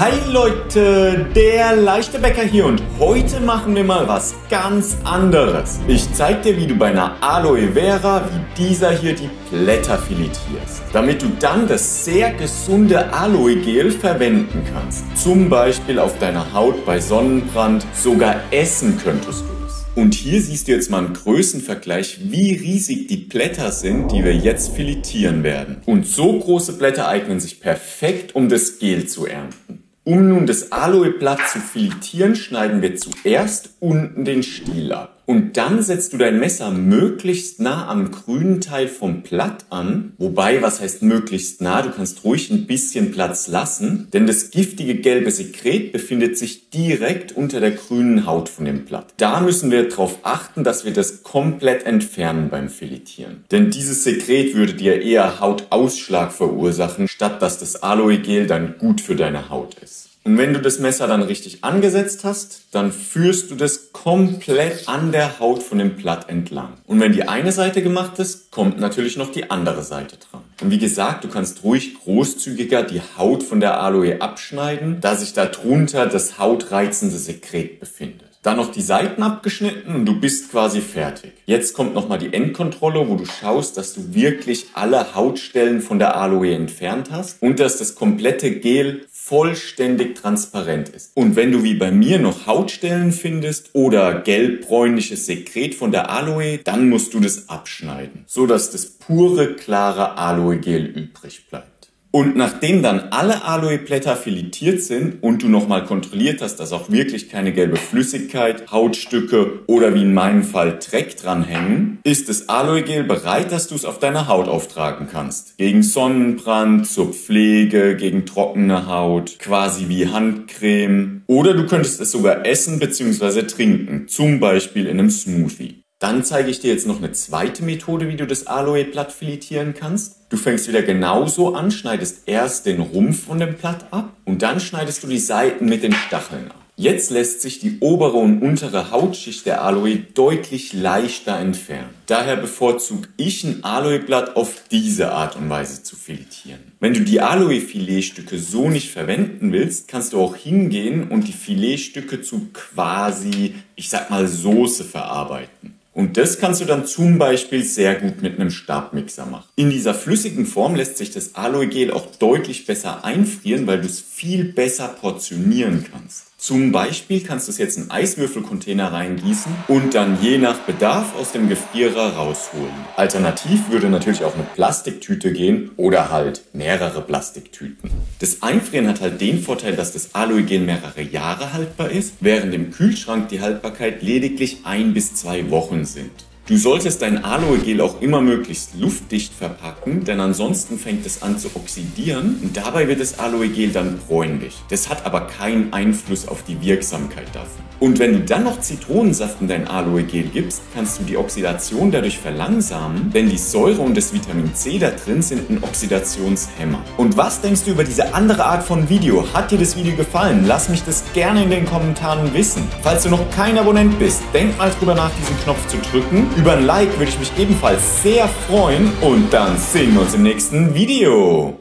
Hi Leute, der leichte Bäcker hier und heute machen wir mal was ganz anderes. Ich zeige dir, wie du bei einer Aloe Vera wie dieser hier die Blätter filetierst, damit du dann das sehr gesunde Aloe Gel verwenden kannst. Zum Beispiel auf deiner Haut bei Sonnenbrand, sogar essen könntest du es. Und hier siehst du jetzt mal einen Größenvergleich, wie riesig die Blätter sind, die wir jetzt filetieren werden. Und so große Blätter eignen sich perfekt, um das Gel zu ernten. Um nun das Aloeblatt zu filetieren, schneiden wir zuerst unten den Stiel ab. Und dann setzt du dein Messer möglichst nah am grünen Teil vom Blatt an. Wobei, was heißt möglichst nah? Du kannst ruhig ein bisschen Platz lassen, denn das giftige gelbe Sekret befindet sich direkt unter der grünen Haut von dem Blatt. Da müssen wir darauf achten, dass wir das komplett entfernen beim Filetieren. Denn dieses Sekret würde dir eher Hautausschlag verursachen, statt dass das Aloe Gel dann gut für deine Haut ist. Und wenn du das Messer dann richtig angesetzt hast, dann führst du das komplett an der Haut von dem Blatt entlang. Und wenn die eine Seite gemacht ist, kommt natürlich noch die andere Seite dran. Und wie gesagt, du kannst ruhig großzügiger die Haut von der Aloe abschneiden, da sich darunter das hautreizende Sekret befindet. Dann noch die Seiten abgeschnitten und du bist quasi fertig. Jetzt kommt nochmal die Endkontrolle, wo du schaust, dass du wirklich alle Hautstellen von der Aloe entfernt hast und dass das komplette Gel vollständig transparent ist. Und wenn du wie bei mir noch Hautstellen findest oder gelbbräunliches Sekret von der Aloe, dann musst du das abschneiden, so dass das pure, klare Aloe-Gel übrig bleibt. Und nachdem dann alle Aloe-Blätter filetiert sind und du nochmal kontrolliert hast, dass auch wirklich keine gelbe Flüssigkeit, Hautstücke oder wie in meinem Fall Dreck dranhängen, ist das Aloe-Gel bereit, dass du es auf deiner Haut auftragen kannst. Gegen Sonnenbrand, zur Pflege, gegen trockene Haut, quasi wie Handcreme. Oder du könntest es sogar essen bzw. trinken, zum Beispiel in einem Smoothie. Dann zeige ich dir jetzt noch eine zweite Methode, wie du das Aloe-Blatt filetieren kannst. Du fängst wieder genauso an, schneidest erst den Rumpf von dem Blatt ab und dann schneidest du die Seiten mit den Stacheln ab. Jetzt lässt sich die obere und untere Hautschicht der Aloe deutlich leichter entfernen. Daher bevorzuge ich ein Aloe-Blatt auf diese Art und Weise zu filetieren. Wenn du die Aloe-Filetstücke so nicht verwenden willst, kannst du auch hingehen und die Filetstücke zu quasi, ich sag mal, Soße verarbeiten. Und das kannst du dann zum Beispiel sehr gut mit einem Stabmixer machen. In dieser flüssigen Form lässt sich das Aloe Gel auch deutlich besser einfrieren, weil du es viel besser portionieren kannst. Zum Beispiel kannst du es jetzt in Eiswürfelcontainer reingießen und dann je nach Bedarf aus dem Gefrierer rausholen. Alternativ würde natürlich auch eine Plastiktüte gehen oder halt mehrere Plastiktüten. Das Einfrieren hat halt den Vorteil, dass das Aloe Gel mehrere Jahre haltbar ist, während im Kühlschrank die Haltbarkeit lediglich ein bis zwei Wochen sind. Du solltest dein Aloe-Gel auch immer möglichst luftdicht verpacken, denn ansonsten fängt es an zu oxidieren und dabei wird das Aloe-Gel dann bräunlich. Das hat aber keinen Einfluss auf die Wirksamkeit davon. Und wenn du dann noch Zitronensaft in dein Aloe-Gel gibst, kannst du die Oxidation dadurch verlangsamen, denn die Säure und das Vitamin C da drin sind ein Oxidationshemmer. Und was denkst du über diese andere Art von Video? Hat dir das Video gefallen? Lass mich das gerne in den Kommentaren wissen. Falls du noch kein Abonnent bist, denk mal drüber nach, diesen Knopf zu drücken. Über ein Like würde ich mich ebenfalls sehr freuen und dann sehen wir uns im nächsten Video.